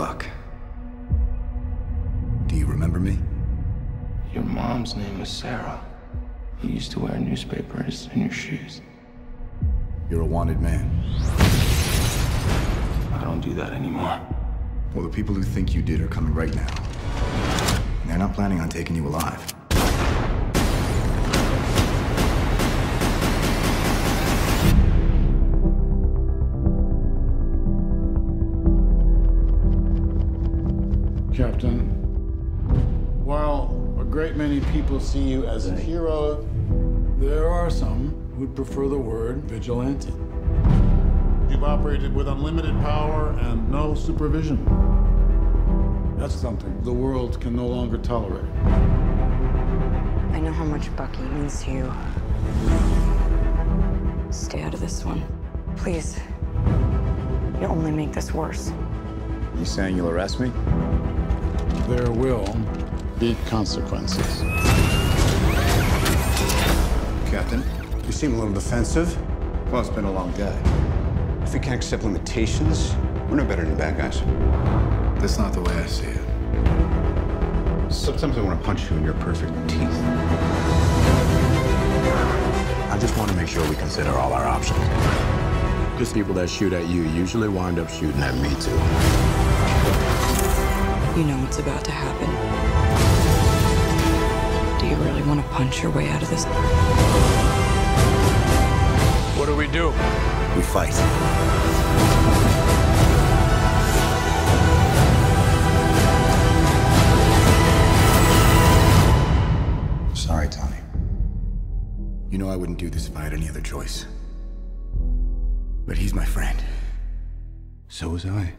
Buck. Do you remember me? Your mom's name was Sarah. You used to wear newspapers in your shoes. You're a wanted man. I don't do that anymore. Well, the people who think you did are coming right now. And they're not planning on taking you alive. Captain. While a great many people see you as a hero, there are some who'd prefer the word vigilante. You've operated with unlimited power and no supervision. That's something the world can no longer tolerate. I know how much Bucky means to you. Stay out of this one. Please. You'll only make this worse. You saying you'll arrest me? There will be consequences. Captain, you seem a little defensive. Well, it's been a long day. If we can't accept limitations, we're no better than bad guys. That's not the way I see it. Sometimes I want to punch you in your perfect teeth. I just want to make sure we consider all our options. Because people that shoot at you usually wind up shooting at me, too. You know what's about to happen. Do you really want to punch your way out of this? What do we do? We fight. Sorry, Tony. You know I wouldn't do this if I had any other choice. But he's my friend. So was I.